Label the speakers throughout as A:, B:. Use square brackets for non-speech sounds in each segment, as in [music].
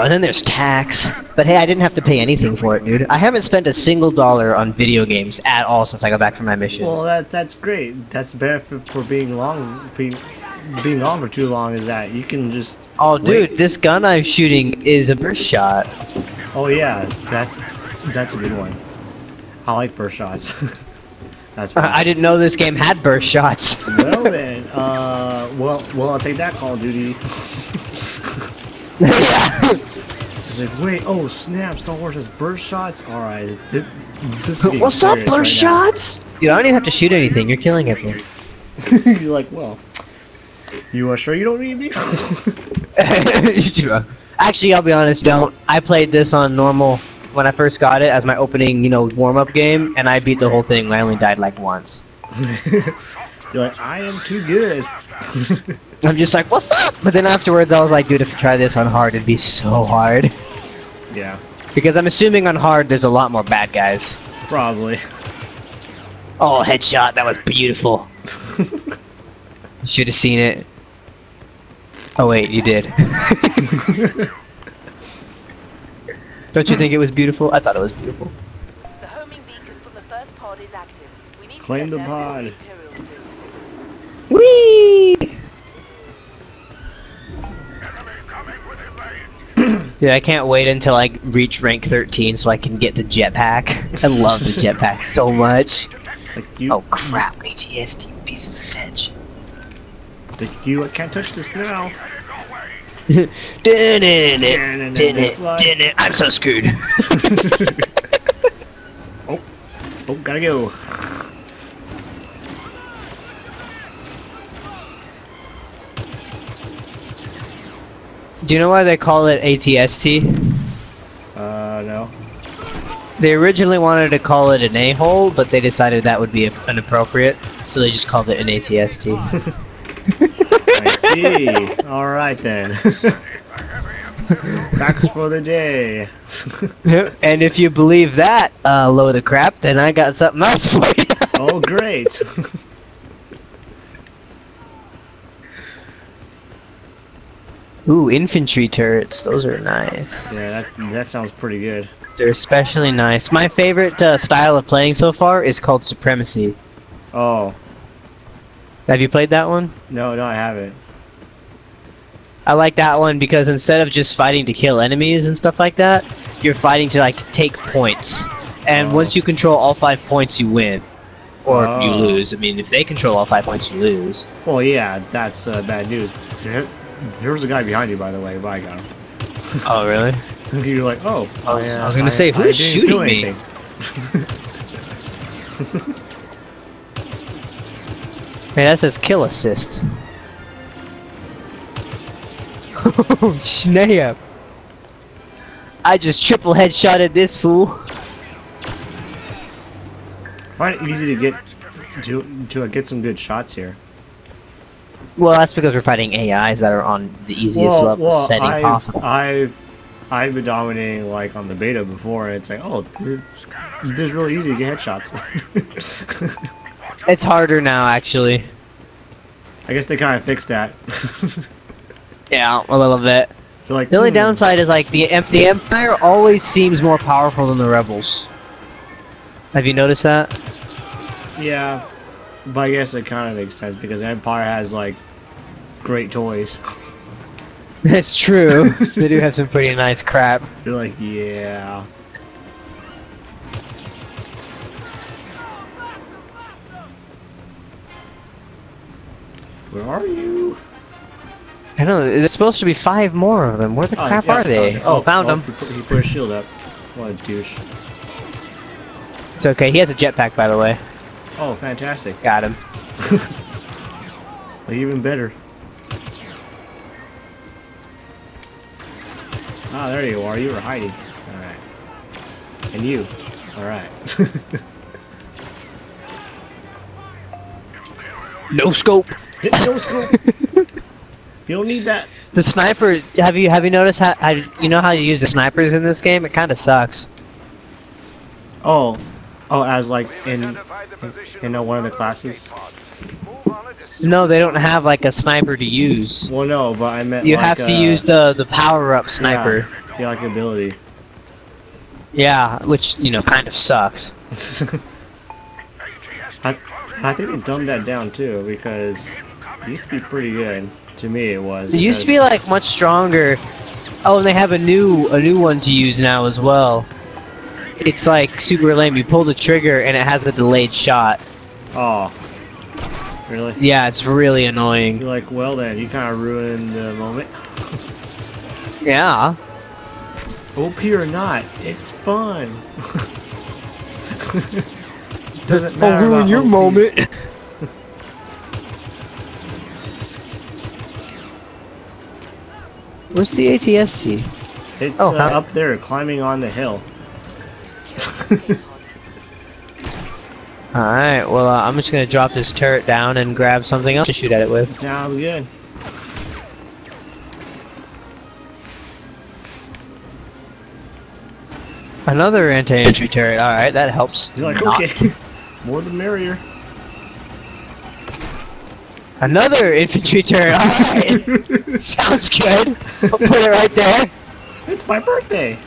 A: Oh, and then there's tax. But hey, I didn't have to pay anything for it, dude. I haven't spent a single dollar on video games at all since I got back from my mission.
B: Well, that that's great. That's the benefit for being long, for being, on for too long is that you can just.
A: oh, dude,
B: wait.
A: this gun I'm shooting is a burst shot.
B: Oh yeah, that's that's a good one. I like burst shots. [laughs] that's. [laughs]
A: I didn't know this game had burst shots.
B: well then, uh, well, well, I'll take that Call of Duty. [laughs]
A: yeah.
B: It's like, wait, oh snap, Star Wars has burst shots. All right, this, this is getting
A: What's up, burst
B: right now.
A: shots? Dude, I don't even have to shoot anything. You're killing everything. [laughs]
B: You're like, well, you are sure you don't need me? [laughs]
A: Actually, I'll be honest, don't. I played this on normal when I first got it as my opening, you know, warm-up game, and I beat the whole thing. I only died like once. [laughs]
B: You're like, I am too good.
A: I'm just like, what's up? But then afterwards, I was like, dude, if you try this on hard, it'd be so hard.
B: yeah,
A: Because I'm assuming on hard, there's a lot more bad guys.
B: probably.
A: Oh, headshot, that was beautiful. [laughs] Should have seen it. Oh wait, you did. [laughs] Don't you think it was beautiful? I thought it was beautiful.
C: The homing beacon from the first pod is active. We need
B: Claim
C: get
B: the pod.
C: before the Imperials do.
A: Whee! Dude, I can't wait until I reach rank 13 so I can get the jetpack. I love the [laughs] jetpack so much.
B: Like you,
A: Oh crap, ATST, piece of fetch.
B: like you, I can't touch this now. [laughs]
A: I'm so screwed. [laughs]
B: oh, oh, gotta go.
A: Do you know why they call it ATST?
B: Uh, no.
A: They originally wanted to call it an a-hole, but they decided that would be inappropriate, so they just called it an ATST. [laughs]
B: I see. All right then. [laughs] Facts for the day. [laughs]
A: and if you believe that uh, load of crap, then I got something else for you.
B: oh, great.
A: Ooh, infantry turrets. Those are nice.
B: yeah, that that sounds pretty good.
A: They're especially nice. My favorite uh, style of playing so far is called Supremacy.
B: Oh,
A: Have you played that one?
B: no, no, I haven't.
A: I like that one because instead of just fighting to kill enemies and stuff like that, you're fighting to like take points. And
B: Oh.
A: once you control all five points, you win. Or you
B: Oh.
A: lose. I mean, if they control all five points, you lose.
B: Well, yeah, that's uh, bad news. There, was a guy behind you, by the way, but I got him.
A: Oh, really? [laughs]
B: You're like, oh,
A: I was-
B: uh,
A: I was gonna say, who's shooting me?
B: anything. [laughs]
A: Hey, that says kill assist. [laughs] Oh, snap! I just triple headshotted this fool.
B: Find it easy to get to to uh, get some good shots here.
A: Well, that's because we're fighting AIs that are on the easiest level setting
B: I've,
A: possible.
B: I've I've been dominating like on the beta before, and it's like, oh, it's, it's really easy to get headshots.
A: It's harder now, actually.
B: I guess they kind of fixed that.
A: Yeah, a little bit.
B: Like,
A: The only
B: hmm,
A: downside is like the the Empire always seems more powerful than the Rebels. Have you noticed that?
B: Yeah, but I guess it kind of makes sense because Empire has like great toys.
A: That's true. [laughs] they do have some pretty nice crap.
B: You're like, yeah. Where are you?
A: I know. There's supposed to be five more of them. Where the
B: Oh,
A: crap
B: yeah,
A: are they?
B: found it.
A: Oh, oh, found
B: oh,
A: them.
B: He put, he put his shield up. What a douche.
A: It's okay. He has a jetpack, by the way.
B: Oh, fantastic.
A: Got him.
B: Like, [laughs] even better. Ah, there you are. You were hiding. Alright. And you. Alright. [laughs]
A: No scope.
B: no scope! [laughs] you don't need that.
A: The sniper. Have you have you noticed how, you know how you use the snipers in this game? It kind of sucks.
B: Oh. Oh, as like in, in uh, one of the classes?
A: No, they don't have like a sniper to use.
B: Well, no, but I meant
A: You
B: like,
A: have to
B: uh,
A: use the the power up sniper.
B: the like ability.
A: Yeah, which you know kind of sucks. [laughs]
B: I, I think they dumbed that down too because it used to be pretty good. To me, it was.
A: It used to be like much stronger. Oh, and they have a new a new one to use now as well. It's like super lame. You pull the trigger and it has a delayed shot.
B: Oh. Really?
A: Yeah, it's really annoying.
B: You're like, well then, you kind of ruined the moment.
A: Yeah.
B: OP or not, it's fun. [laughs] Doesn't matter. about OP. Moment. [laughs]
A: Where's the ATST?
B: It's
A: Oh,
B: uh, up there, climbing on the hill. [laughs]
A: Alright, well, uh, I'm just gonna drop this turret down and grab something else to shoot at it with.
B: Sounds good.
A: Another infantry turret. Alright, that helps.
B: You're like,
A: not.
B: okay, [laughs] more the merrier.
A: Another infantry turret. Alright. [laughs] Sounds good. I'll put it right there.
B: It's my birthday.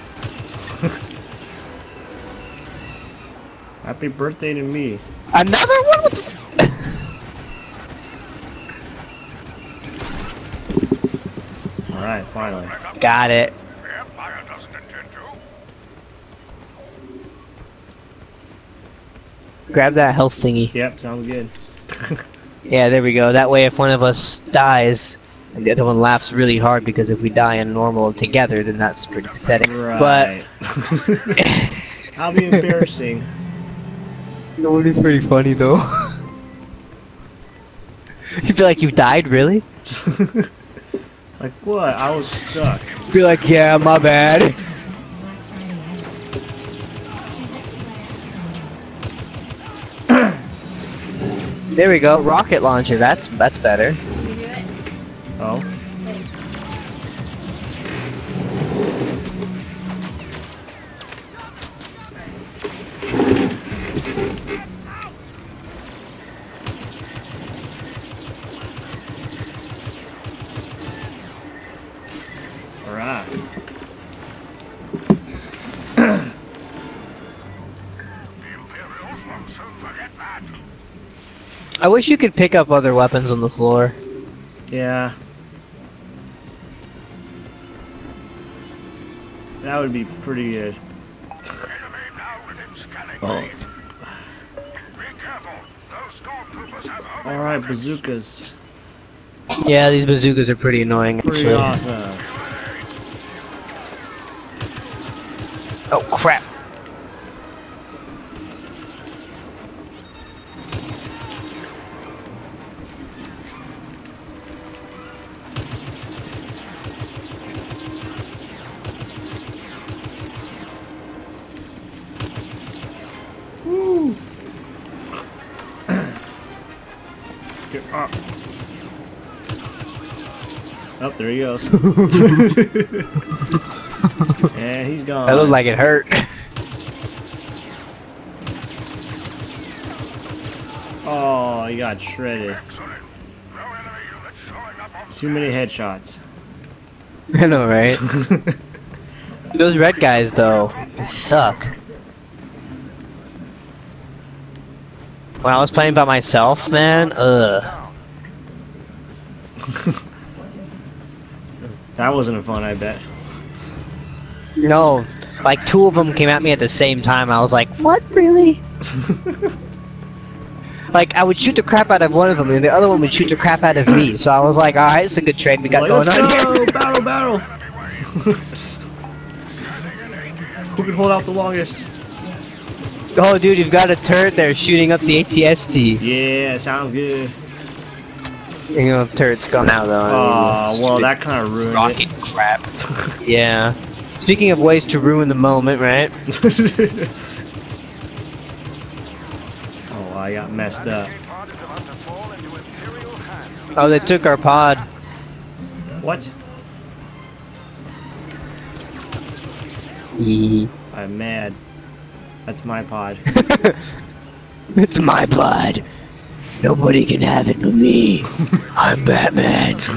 B: Happy birthday to me.
A: Another one? What the- [laughs]
B: All right, finally.
A: Got it.
D: The Empire doesn't intend to.
A: Grab that health thingy.
B: Yep, sounds good. [laughs]
A: Yeah, there we go. That way, if one of us dies, and the other one laughs really hard because if we die in normal together, then that's pretty pathetic.
B: Right. I'll [laughs] be embarrassing.
A: But that would be pretty funny though. [laughs] you feel like you died, really? [laughs]
B: like what? I was stuck.
A: Be like, yeah, my bad. [coughs] there we go. Rocket launcher. That's that's better.
B: Oh. Alright.
D: The Imperials will soon forget that.
A: I wish you could pick up other weapons on the floor.
B: Yeah. That would be pretty good.
D: Enemy now within scanning
B: Oh.
D: range. Be careful. Those stormtroopers have homing
B: Alright, bazookas.
A: Yeah, these bazookas are pretty annoying.
B: Pretty
A: Actually.
B: awesome.
A: Oh crap!
B: Get up. Oh, there he goes. [laughs] [laughs] and he's [laughs] gone.
A: That looked like it hurt.
B: Oh, he got shredded.
D: Excellent. No enemy units showing up on
B: Too many headshots. [laughs]
A: I know, right? [laughs] Those red guys, though, suck. When I was playing by myself, man, ugh.
B: That wasn't fun, I bet.
A: No, like two of them came at me at the same time. I was like, what, really? [laughs] like, I would shoot the crap out of one of them, and the other one would shoot the crap out of me. So I was like, alright, it's a good trade we got
B: Like,
A: going
B: let's
A: on
B: go!
A: here.
B: Battle, battle! [laughs] Who can hold out the longest?
A: Oh, dude, you've got a turret there shooting up the ATST.
B: Yeah, sounds good.
A: You know, turret's gone now, though.
B: Oh, well, that kind of ruined
A: rocket crap. [laughs] Yeah. Speaking of ways to ruin the moment, right? [laughs]
B: oh, I got messed up.
D: Escape pod is about to fall into Imperial hands.
A: Oh, they took our pod.
B: What? I'm mad. That's my pod. [laughs]
A: it's my blood. Nobody can have it but me. I'm Batman. [laughs]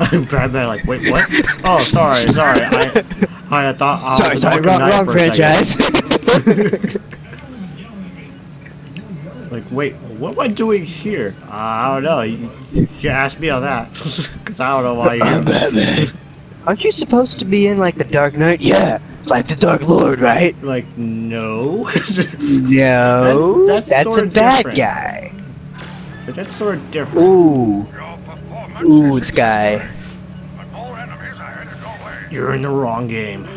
B: I'm Batman, like, wait, what? Oh, sorry, sorry. I, I thought I
A: sorry,
B: was
A: sorry,
B: Arkham
A: wrong,
B: Knight
A: wrong
B: for
A: franchise. [laughs]
B: Like, wait, what am I doing here? Uh, I don't know. You, you asked me on that. [laughs] Because I don't know why you.
A: I'm
B: you.
A: Batman. Aren't you supposed to be in like the Dark Knight? Yeah, like the Dark Lord, right?
B: Like, no.
A: No,
B: That's- that's
A: that's,
B: sorta
A: a bad
B: different.
A: guy.
B: That's sort of different.
A: Ooh, ooh, this guy.
D: but more enemies ahead in your way.
B: You're in the wrong game.